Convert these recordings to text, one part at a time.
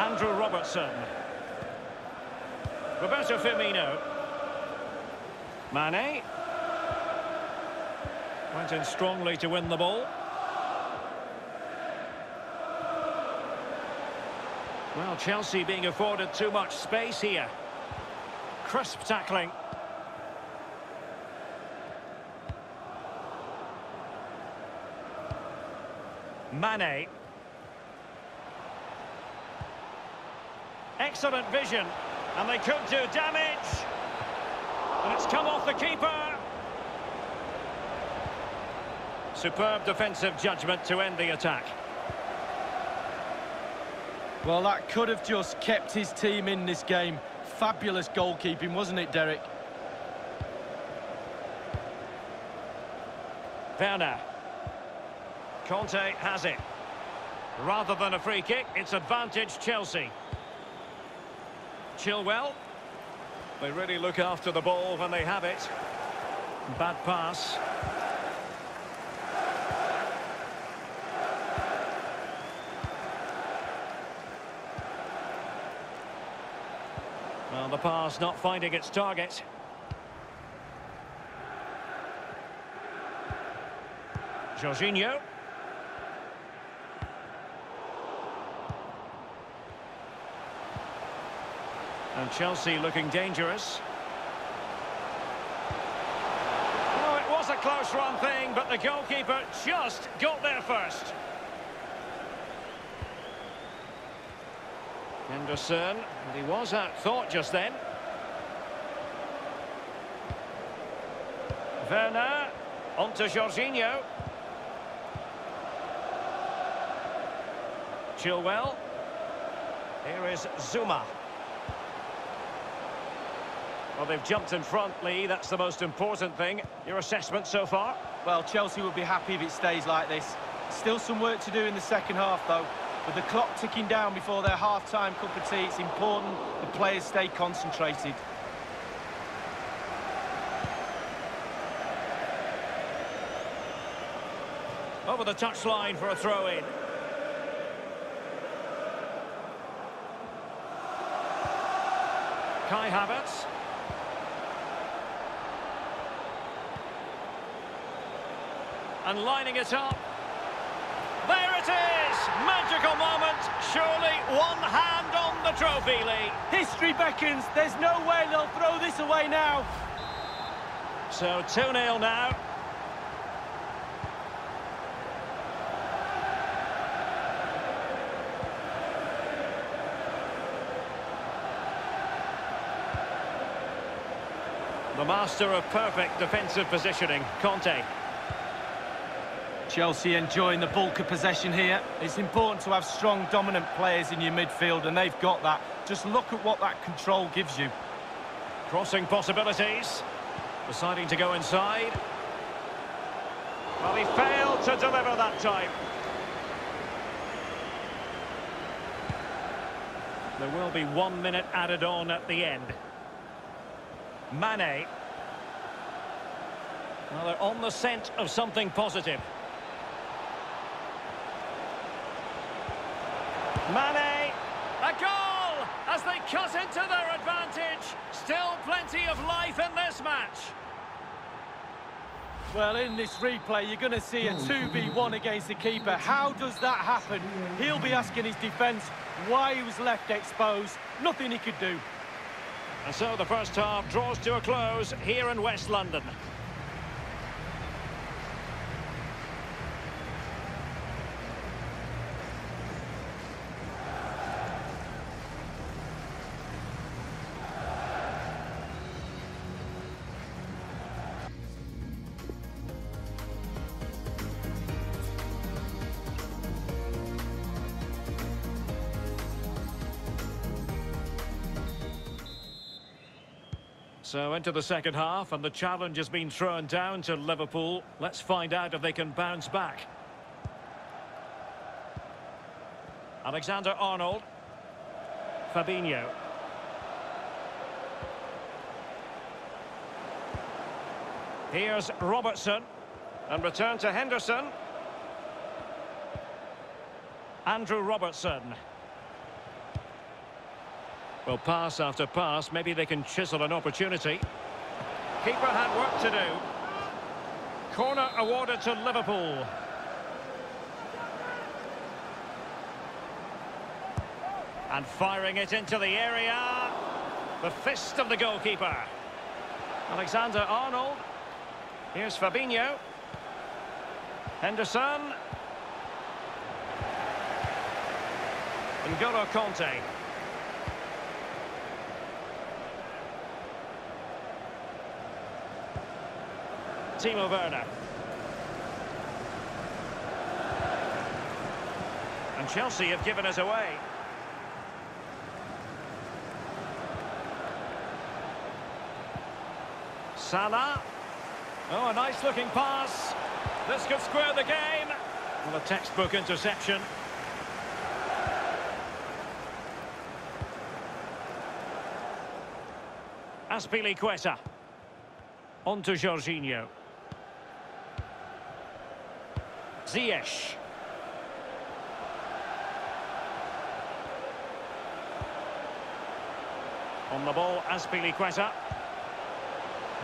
Andrew Robertson. Roberto Firmino. Mane. Went in strongly to win the ball. Well, Chelsea being afforded too much space here. Crisp tackling. Mane. Excellent vision. And they could do damage. And it's come off the keeper. Superb defensive judgment to end the attack. Well, that could have just kept his team in this game. Fabulous goalkeeping, wasn't it, Derek? Werner. Kanté has it. Rather than a free kick, it's advantage Chelsea. Chilwell. They really look after the ball when they have it. Bad pass. Well, the pass not finding its target. Jorginho. And Chelsea looking dangerous. Oh, it was a close run thing, but the goalkeeper just got there first. Henderson, and he was at thought just then. Werner, on to Jorginho. Chilwell. Here is Zouma. Well, they've jumped in front, Lee. That's the most important thing. Your assessment so far? Well, Chelsea will be happy if it stays like this. Still some work to do in the second half, though. With the clock ticking down before their half-time cup of tea, it's important the players stay concentrated. Over the touchline for a throw-in. Kai Havertz. And lining it up. There it is! Magical moment. Surely one hand on the trophy, Lee. History beckons. There's no way they'll throw this away now. So 2-0 now. The master of perfect defensive positioning, Kanté. Chelsea enjoying the bulk of possession here. It's important to have strong, dominant players in your midfield, and they've got that. Just look at what that control gives you. Crossing possibilities. Deciding to go inside. Well, he failed to deliver that time. There will be one minute added on at the end. Mane. Well, they're on the scent of something positive. Mane, a goal as they cut into their advantage. Still plenty of life in this match. Well, in this replay, you're going to see a 2v1 against the keeper. How does that happen? He'll be asking his defence why he was left exposed. Nothing he could do. And so the first half draws to a close here in West London. So into the second half and the challenge has been thrown down to Liverpool. Let's find out if they can bounce back. Alexander Arnold. Fabinho. Here's Robertson. And return to Henderson. Andrew Robertson. Well, pass after pass, maybe they can chisel an opportunity. Keeper had work to do. Corner awarded to Liverpool. And firing it into the area. The fist of the goalkeeper. Alexander Arnold. Here's Fabinho. Henderson. N'Golo Kanté. Timo Werner. And Chelsea have given us away. Salah. Oh, a nice looking pass. This could square the game. Well, a textbook interception. Azpilicueta. On to Jorginho. Ziyech. On the ball, Azpilicueta.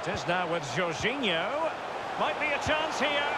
It is now with Jorginho. Might be a chance here.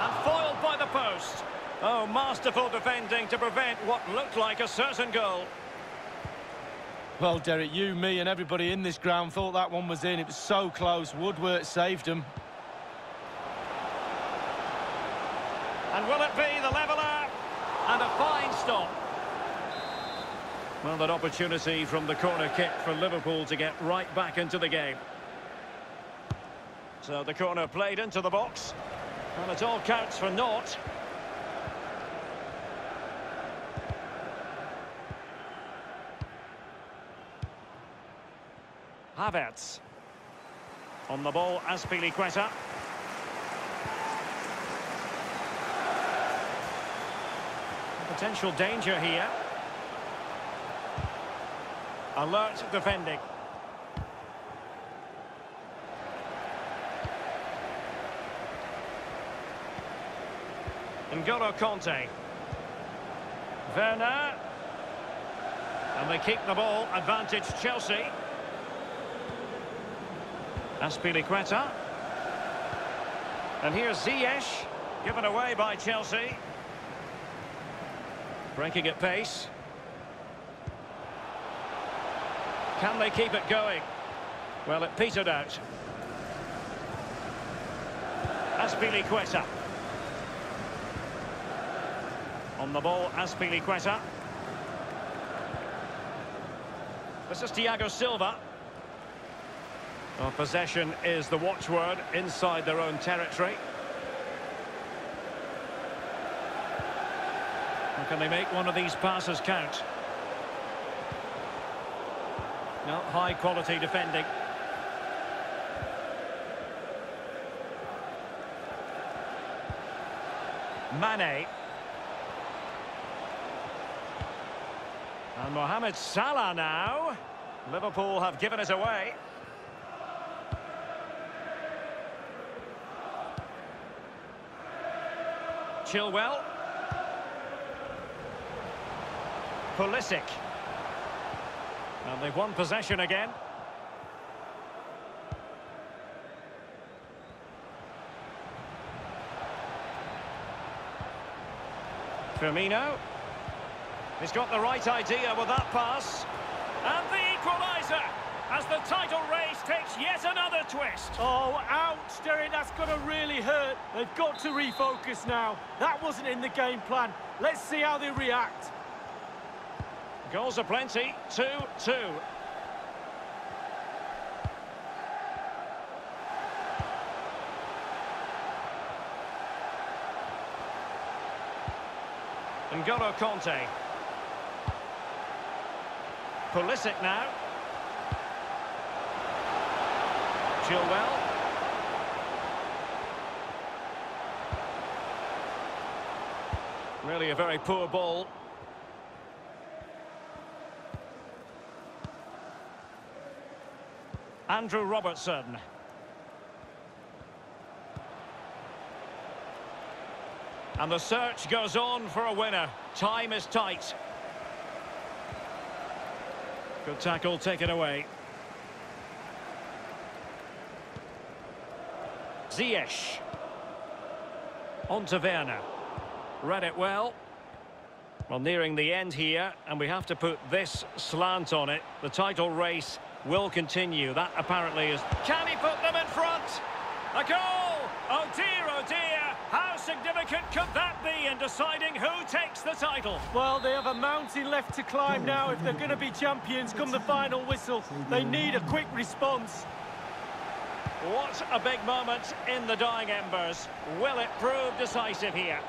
And foiled by the post. Oh, masterful defending to prevent what looked like a certain goal. Well, Derek, you, me and everybody in this ground thought that one was in. It was so close. Woodward saved them. And will it be the leveller? And a fine stop. Well, that opportunity from the corner kick for Liverpool to get right back into the game. So the corner played into the box. And it all counts for naught. Havertz. On the ball, Azpilicueta. Potential danger here. Alert defending. N'Golo Kanté. Werner. And they keep the ball. Advantage Chelsea. Azpilicueta. And here's Ziyech. Given away by Chelsea. Breaking at pace. Can they keep it going? Well, it petered out. Azpilicueta. On the ball, Azpilicueta. This is Thiago Silva. Well, possession is the watchword inside their own territory. And can they make one of these passes count? No, high quality defending. Mane. And Mohamed Salah now. Liverpool have given us away. Chilwell. Pulisic. And they've won possession again. Firmino. He's got the right idea with that pass. And the equaliser as the title race takes yet another twist. Oh, ouch, Derek, that's going to really hurt. They've got to refocus now. That wasn't in the game plan. Let's see how they react. Goals are plenty. 2-2. N'Golo Kanté. Pulisic now. Chilwell. Really a very poor ball. Andrew Robertson. And the search goes on for a winner. Time is tight. Good tackle, take it away. Ziyech. On to Werner. Read it well. Well, nearing the end here, and we have to put this slant on it. The title race will continue. That apparently is... Can he put them in front? A goal! Oh dear, oh dear! How significant could that be in deciding who takes the title? Well, they have a mountain left to climb now if they're going to be champions come the final whistle. They need a quick response. What a big moment in the dying embers. Will it prove decisive here?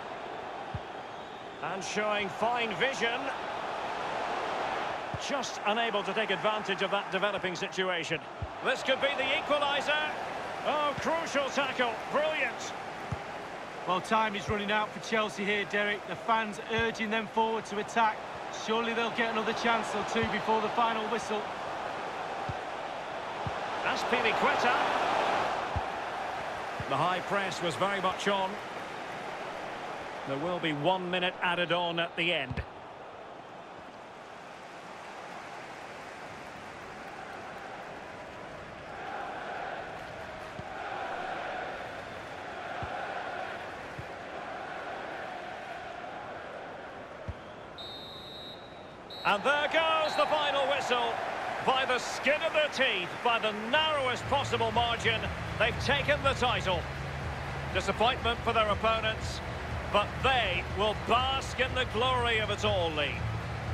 And showing fine vision. Just unable to take advantage of that developing situation. This could be the equaliser. Oh, crucial tackle. Brilliant. Well, time is running out for Chelsea here, Derek. The fans urging them forward to attack. Surely they'll get another chance or two before the final whistle. Azpilicueta. The high press was very much on. There will be one minute added on at the end. And there goes the final whistle. By the skin of their teeth, by the narrowest possible margin, they've taken the title. Disappointment for their opponents, but they will bask in the glory of it all, Lee.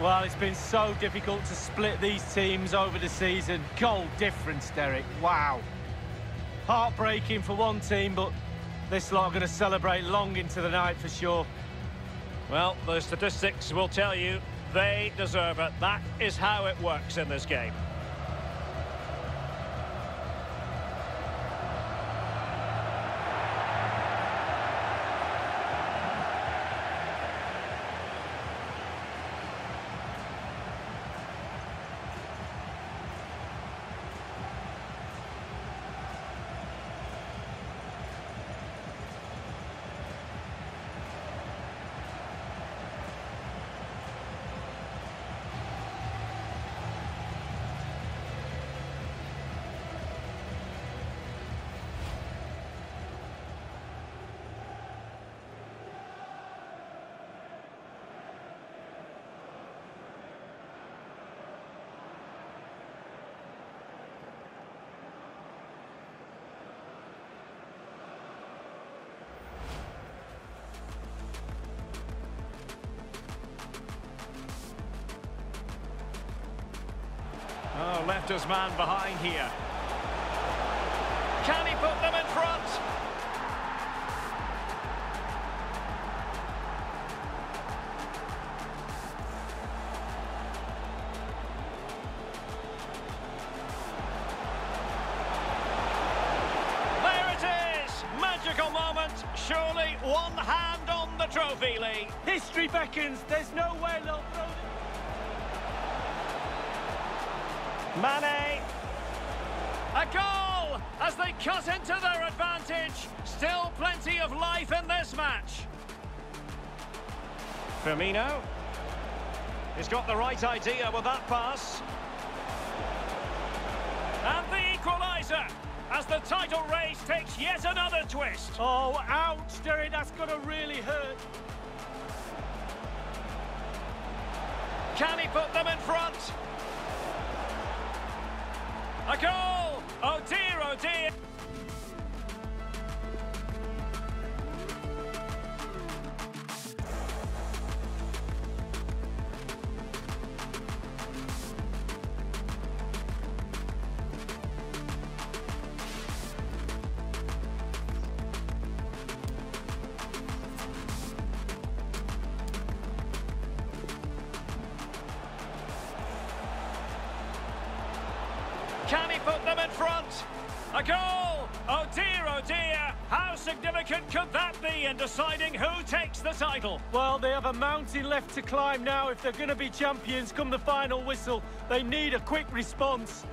Well, it's been so difficult to split these teams over the season. Goal difference, Derek. Wow. Heartbreaking for one team, but this lot are going to celebrate long into the night for sure. Well, the statistics will tell you they deserve it. That is how it works in this game. Oh, left his man behind here. Can he put them in front? There it is! Magical moment. Surely one hand on the trophy, Lee. History beckons. There's no way they'll throw Mane. A goal as they cut into their advantage. Still plenty of life in this match. Firmino. He's got the right idea with that pass. And the equaliser as the title race takes yet another twist. Oh, ouch, Derek. That's going to really hurt. Can he put them in front? A goal! Oh dear, oh dear! Put them in front? A goal! Oh dear, oh dear! How significant could that be in deciding who takes the title? Well, they have a mountain left to climb now if they're going to be champions come the final whistle. They need a quick response.